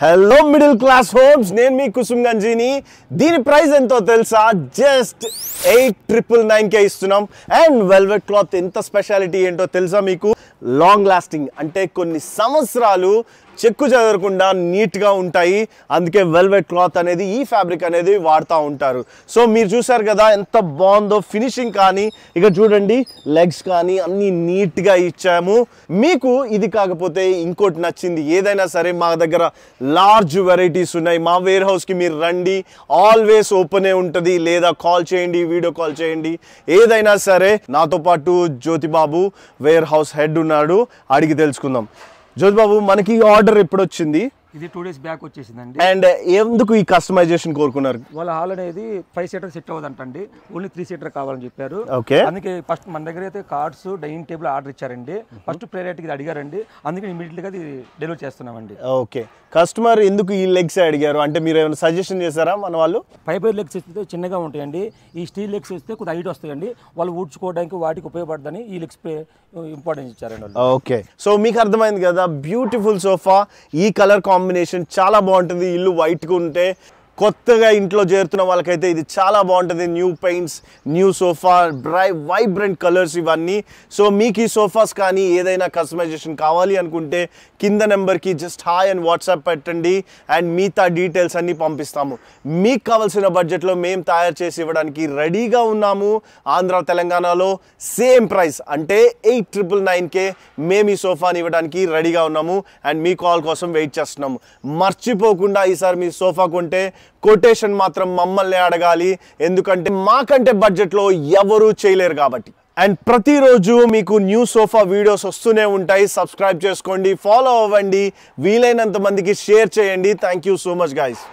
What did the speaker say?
Hello middle class homes నేను మీ కుసుమ్ గంజీని. దీని price ఎంతో తెలుసా? Just eight triple nine K ఇస్తున్నాం. అండ్ వెల్వెట్ క్లాత్ ఎంత స్పెషాలిటీ ఏంటో తెలుసా మీకు? లాంగ్ లాస్టింగ్ అంటే కొన్ని సంవత్సరాలు చెక్కు చెదరకుండా నీట్గా ఉంటాయి. అందుకే వెల్వెట్ క్లాత్ అనేది ఈ ఫ్యాబ్రిక్ అనేది వాడుతూ ఉంటారు. సో మీరు చూసారు కదా ఎంత బాగుందో ఫినిషింగ్ కానీ ఇక చూడండి లెగ్స్ కానీ అన్నీ నీట్గా ఇచ్చాము. మీకు ఇది కాకపోతే ఇంకోటి నచ్చింది. ఏదైనా సరే మా దగ్గర లార్జ్ వెరైటీస్ ఉన్నాయి. మా వేర్ హౌస్కి మీరు రండి. ఆల్వేస్ ఓపెనే ఉంటుంది. లేదా కాల్ చేయండి వీడియో కాల్ చేయండి. ఏదైనా సరే నాతో పాటు జ్యోతిబాబు వేర్ హౌస్ హెడ్ ఉన్నాడు. అడిగి తెలుసుకుందాం. జ్యోతిబాబు మనకి ఆర్డర్ ఎప్పుడు వచ్చింది ఇది టూ డేస్ బ్యాక్ వచ్చేసిందండి. అండ్ ఎందుకు ఈ కస్టమైజేషన్ కోరుకున్నారు? వాళ్ళ హాల్ అనేది ఫైవ్ సీటర్ సెట్ అవ్వదంటండి. ఓన్లీ త్రీ సీటర్ కావాలని చెప్పారు. ఓకే అందుకే ఫస్ట్ మన దగ్గర అయితే కార్డ్స్ డైనింగ్ టేబుల్ ఆర్డర్ ఇచ్చారండి. ఫస్ట్ ప్రేరేట్కి ఇది అడిగారండి. అందుకే ఇమీడియట్గా అది డెలివరీ చేస్తున్నామండి. ఓకే కస్టమర్ ఎందుకు ఈ లెగ్స్ అడిగారు? అంటే మీరు ఏమైనా సజెషన్ చేశారా మన వాళ్ళు? ఫైబర్ లెగ్స్ వస్తే చిన్నగా ఉంటాయండి. ఈ స్టీల్ లెగ్స్ వస్తే కొద్దిగా హైట్ వస్తాయండి. వాళ్ళు ఊడ్చుకోవడానికి వాటికి ఉపయోగపడదని ఈ లెగ్స్ ఇంపార్టెన్స్ ఇచ్చారండి ఓకే సో మీకు అర్థమైంది కదా బ్యూటిఫుల్ సోఫా ఈ కలర్ కాంబినేషన్ కాంబినేషన్ చాలా బాగుంటుంది. ఇల్లు వైట్గా ఉంటే కొత్తగా ఇంట్లో చేరుతున్న వాళ్ళకైతే ఇది చాలా బాగుంటుంది. New paints new sofa బ్రై vibrant colours ఇవన్నీ. సో మీకు ఈ సోఫాస్ కానీ ఏదైనా కస్టమైజేషన్ కావాలి అనుకుంటే కింద నెంబర్కి జస్ట్ హాయ్ అండ్ వాట్సాప్ పెట్టండి. అండ్ మిగతా డీటెయిల్స్ అన్నీ పంపిస్తాము. మీకు కావాల్సిన బడ్జెట్లో మేము తయారు చేసి ఇవ్వడానికి రెడీగా ఉన్నాము. ఆంధ్ర తెలంగాణలో సేమ్ ప్రైస్ అంటే ఎయిట్ ట్రిపుల్ నైన్కే మేము ఈ సోఫాని ఇవ్వడానికి రెడీగా ఉన్నాము. అండ్ మీ కాల్ కోసం వెయిట్ చేస్తున్నాము. మర్చిపోకుండా ఈసారి మీ సోఫా కొంటే కొటేషన్ మాత్రం మమ్మల్ని అడగాలి. ఎందుకంటే మాకంటే బడ్జెట్లో ఎవరూ చేయలేరు కాబట్టి. అండ్ ప్రతిరోజు మీకు న్యూ సోఫా వీడియోస్ వస్తూనే ఉంటాయి. సబ్స్క్రైబ్ చేసుకోండి ఫాలో అవ్వండి. వీలైనంత మందికి షేర్ చేయండి. Thank you so much guys